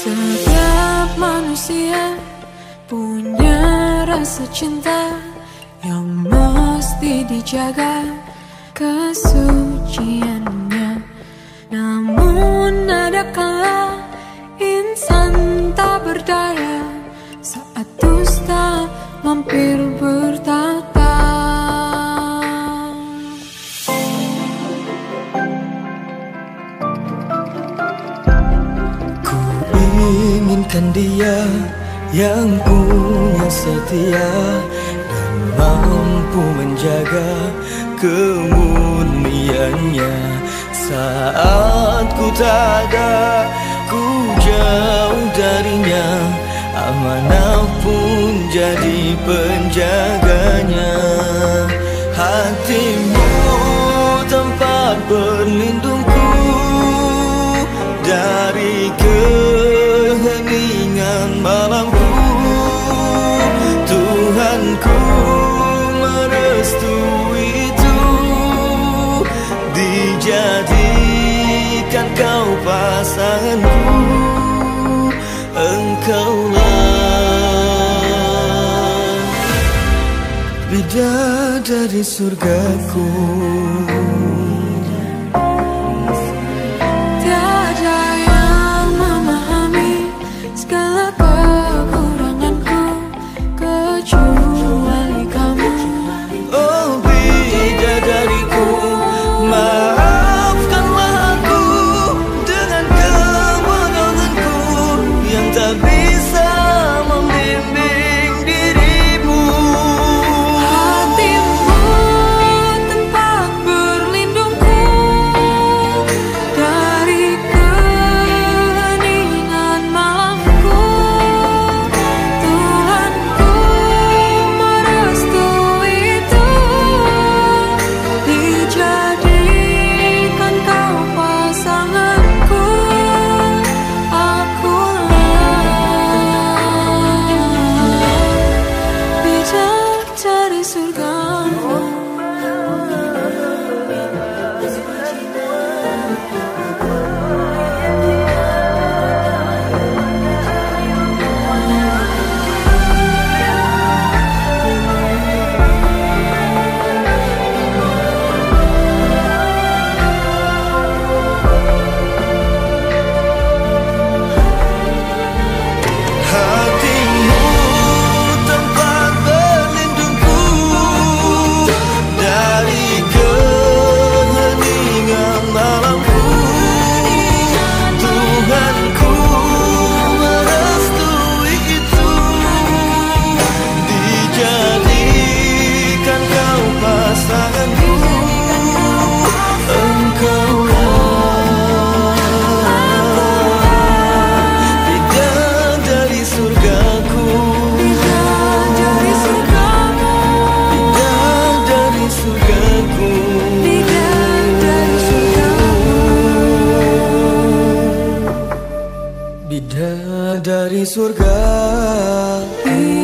Setiap manusia punya rasa cinta Yang mesti dijaga. Kesuciannya inginkan dia yang punya setia dan mampu menjaga kemurniannya saat ku tak ada ku jauh darinya amanah pun jadi penjaganya Bidadari surgaku surga. Hey.